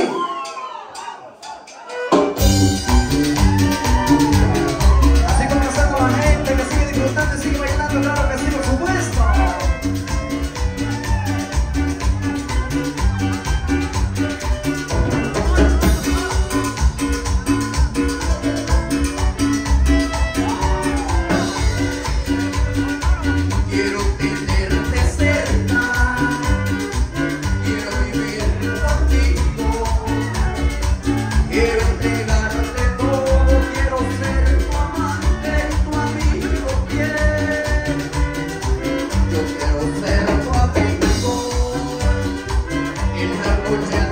Hey, Thank you.